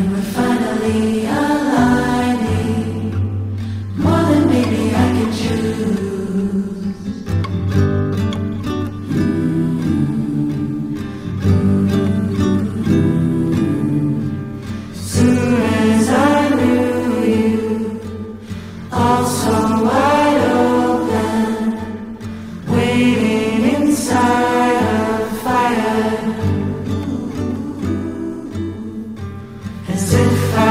And we're finally As if I